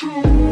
true.